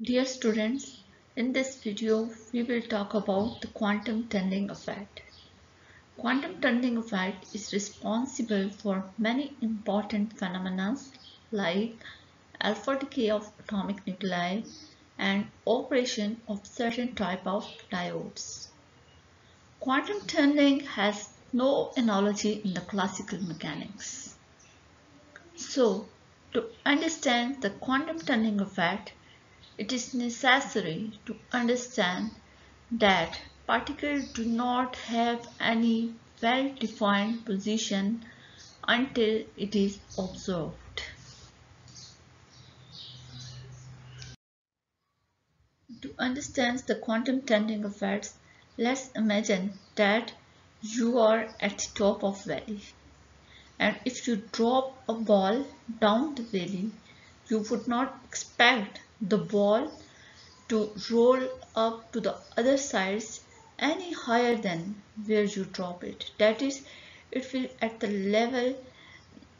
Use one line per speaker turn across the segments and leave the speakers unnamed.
Dear students, in this video we will talk about the quantum tunneling effect. Quantum tunneling effect is responsible for many important phenomena like alpha decay of atomic nuclei and operation of certain type of diodes. Quantum tunneling has no analogy in the classical mechanics. So, to understand the quantum tunneling effect, it is necessary to understand that particles do not have any well-defined position until it is observed. To understand the quantum tunneling effects, let's imagine that you are at the top of valley and if you drop a ball down the valley you would not expect the ball to roll up to the other sides any higher than where you drop it. That is it will at the level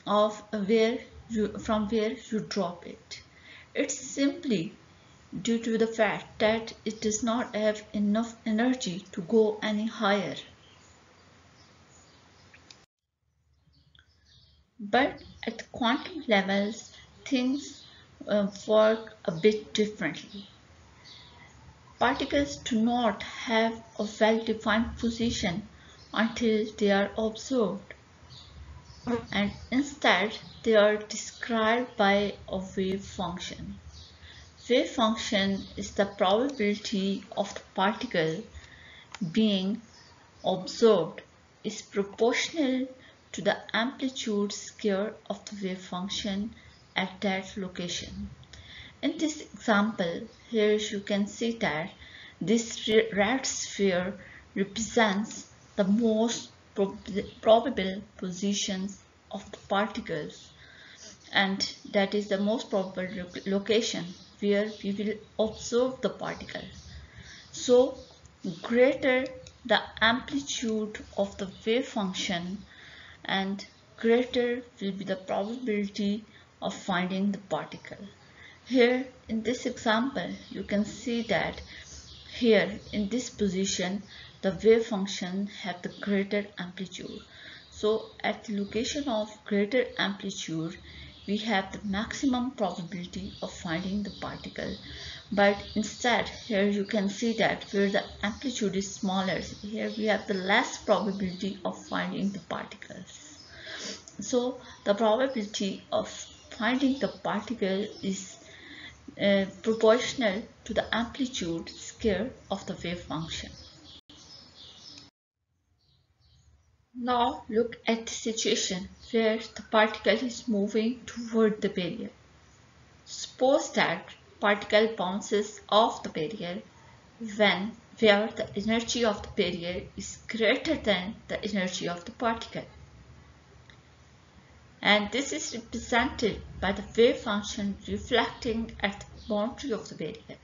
of where you from where you drop it. It's simply due to the fact that it does not have enough energy to go any higher. But at quantum levels, things uh, work a bit differently. Particles do not have a well-defined position until they are observed and instead they are described by a wave function. Wave function is the probability of the particle being observed is proportional to the amplitude square of the wave function at that location. In this example, here you can see that this red sphere represents the most prob probable positions of the particles and that is the most probable location where we will observe the particle. So greater the amplitude of the wave function and greater will be the probability of finding the particle. Here in this example you can see that here in this position the wave function have the greater amplitude. So at the location of greater amplitude we have the maximum probability of finding the particle but instead here you can see that where the amplitude is smaller here we have the less probability of finding the particles so the probability of finding the particle is uh, proportional to the amplitude square of the wave function now look at the situation where the particle is moving toward the barrier suppose that particle bounces off the barrier when where the energy of the barrier is greater than the energy of the particle. And this is represented by the wave function reflecting at the boundary of the barrier.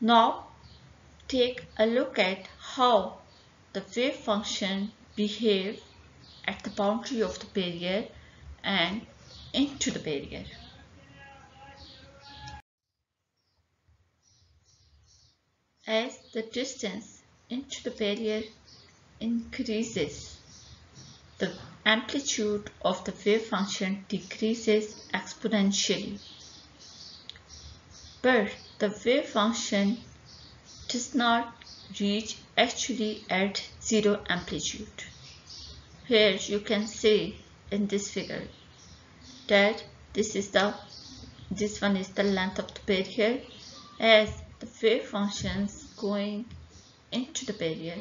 Now, take a look at how the wave function behave at the boundary of the barrier and into the barrier. As the distance into the barrier increases, amplitude of the wave function decreases exponentially. But the wave function does not reach actually at zero amplitude. Here you can see in this figure that this is the this one is the length of the barrier as the wave functions going into the barrier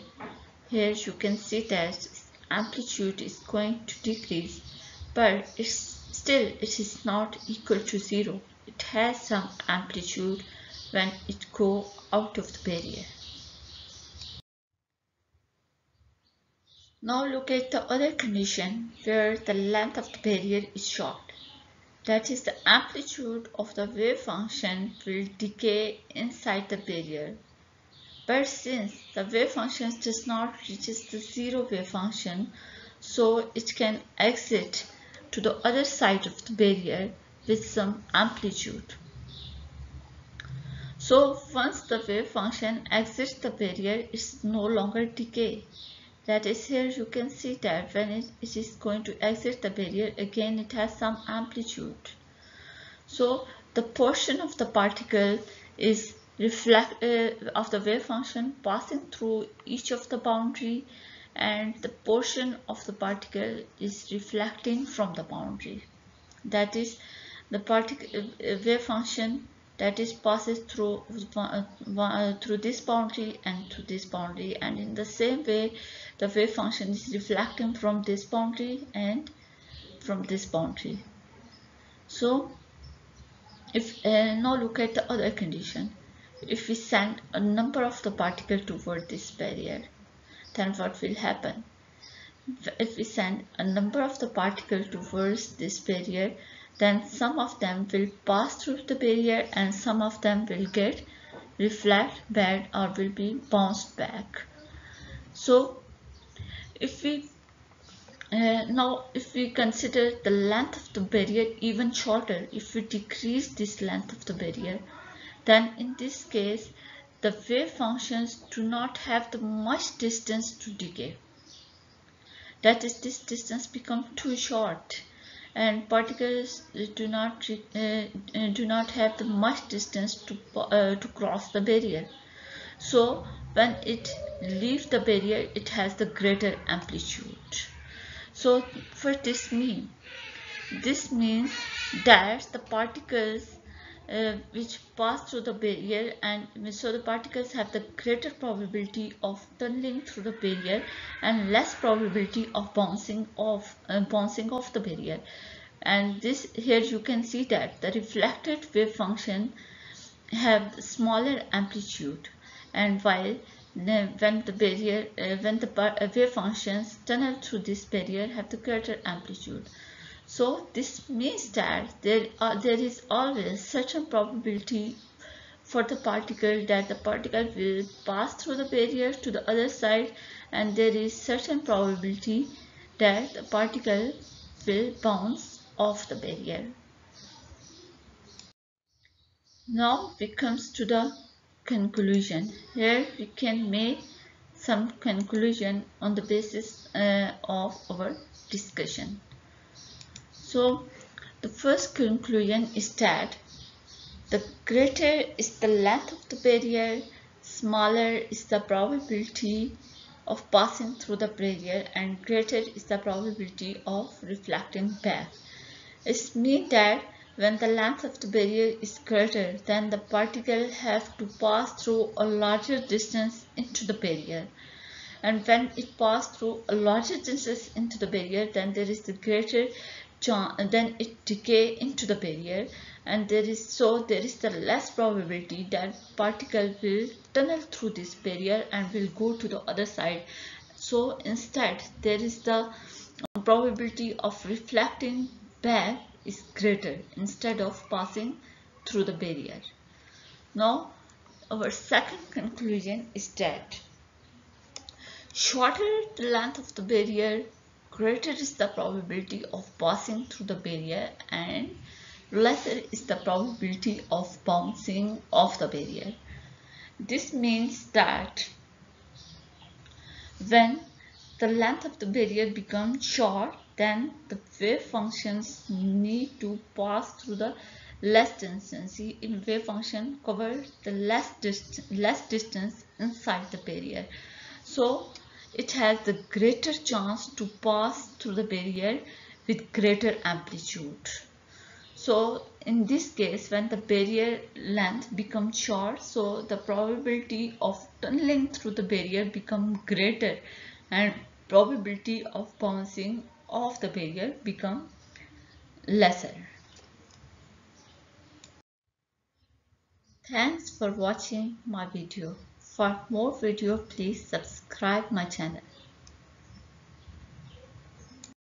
here you can see that amplitude is going to decrease but it's still it is not equal to zero. It has some amplitude when it go out of the barrier. Now look at the other condition where the length of the barrier is short. That is the amplitude of the wave function will decay inside the barrier. But since the wave function does not reach the zero wave function, so it can exit to the other side of the barrier with some amplitude. So once the wave function exits the barrier, it's no longer decay. That is here you can see that when it, it is going to exit the barrier, again it has some amplitude. So the portion of the particle is reflect uh, of the wave function passing through each of the boundary and the portion of the particle is reflecting from the boundary. That is the particle uh, wave function that is passes through uh, uh, through this boundary and to this boundary. And in the same way the wave function is reflecting from this boundary and from this boundary. So if uh, now look at the other condition if we send a number of the particle toward this barrier then what will happen? If we send a number of the particle towards this barrier then some of them will pass through the barrier and some of them will get reflect back or will be bounced back. So if we uh, now if we consider the length of the barrier even shorter if we decrease this length of the barrier then in this case the wave functions do not have the much distance to decay. That is this distance become too short and particles do not uh, uh, do not have the much distance to uh, to cross the barrier. So when it leaves the barrier it has the greater amplitude. So what this mean this means that the particles uh, which pass through the barrier and so the particles have the greater probability of tunneling through the barrier and less probability of bouncing off uh, bouncing off the barrier. And this here you can see that the reflected wave function have smaller amplitude. And while when the barrier uh, when the uh, wave functions tunnel through this barrier have the greater amplitude so this means that there, there is always such a probability for the particle that the particle will pass through the barrier to the other side and there is certain probability that the particle will bounce off the barrier. Now we comes to the conclusion. Here we can make some conclusion on the basis uh, of our discussion. So the first conclusion is that the greater is the length of the barrier, smaller is the probability of passing through the barrier and greater is the probability of reflecting back. It means that when the length of the barrier is greater, then the particle have to pass through a larger distance into the barrier. And when it passes through a larger distance into the barrier, then there is the greater then it decay into the barrier and there is so there is the less probability that particle will tunnel through this barrier and will go to the other side. So instead there is the probability of reflecting back is greater instead of passing through the barrier. Now our second conclusion is that shorter the length of the barrier greater is the probability of passing through the barrier and lesser is the probability of bouncing off the barrier. This means that when the length of the barrier becomes short, then the wave functions need to pass through the less distance. See, In wave function cover the less, dist less distance inside the barrier. So it has the greater chance to pass through the barrier with greater amplitude. So in this case, when the barrier length becomes short, so the probability of tunneling through the barrier become greater and probability of bouncing off the barrier become lesser. Thanks for watching my video. For more video, please subscribe my channel.